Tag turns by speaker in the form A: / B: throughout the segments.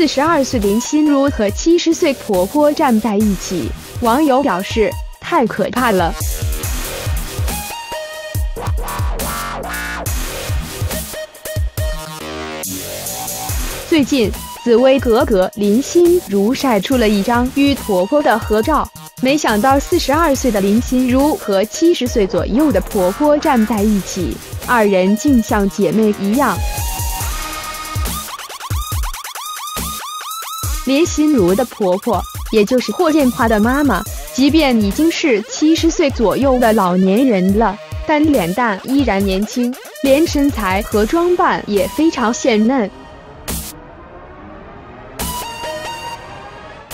A: 四十二岁林心如和七十岁婆婆站在一起，网友表示太可怕了。最近，紫薇格格林心如晒出了一张与婆婆的合照，没想到四十二岁的林心如和七十岁左右的婆婆站在一起，二人竟像姐妹一样。林心如的婆婆，也就是霍建华的妈妈，即便已经是七十岁左右的老年人了，但脸蛋依然年轻，连身材和装扮也非常鲜嫩。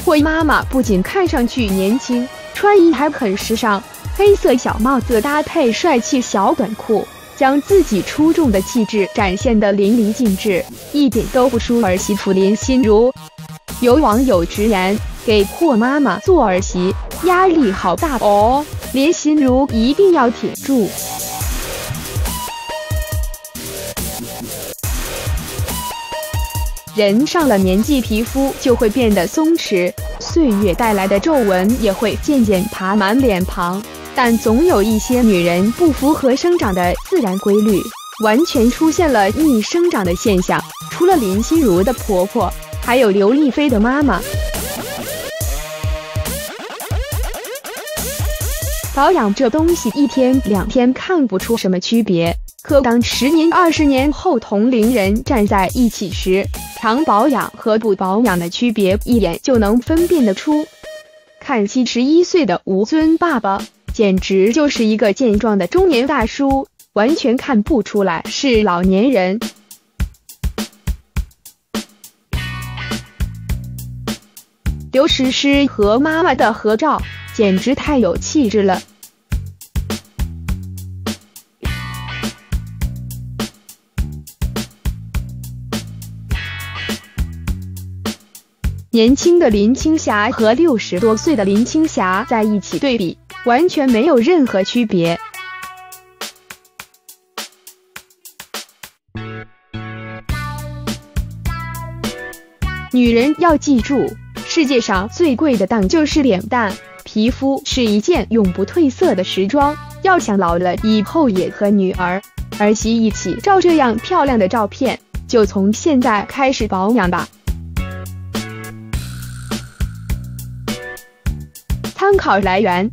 A: 霍妈妈不仅看上去年轻，穿衣还很时尚，黑色小帽子搭配帅气小短裤，将自己出众的气质展现得淋漓尽致，一点都不输儿媳妇林心如。有网友直言：“给霍妈妈做儿媳，压力好大哦，林心如一定要挺住。”人上了年纪，皮肤就会变得松弛，岁月带来的皱纹也会渐渐爬满脸庞。但总有一些女人不符合生长的自然规律，完全出现了逆生长的现象。除了林心如的婆婆，还有刘亦菲的妈妈。保养这东西，一天两天看不出什么区别。可当十年、二十年后同龄人站在一起时，常保养和不保养的区别一眼就能分辨得出。看七十一岁的吴尊爸爸，简直就是一个健壮的中年大叔，完全看不出来是老年人。刘诗诗和妈妈的合照，简直太有气质了。年轻的林青霞和六十多岁的林青霞在一起对比，完全没有任何区别。女人要记住，世界上最贵的蛋就是脸蛋，皮肤是一件永不褪色的时装。要想老了以后也和女儿、儿媳一起照这样漂亮的照片，就从现在开始保养吧。参考来源。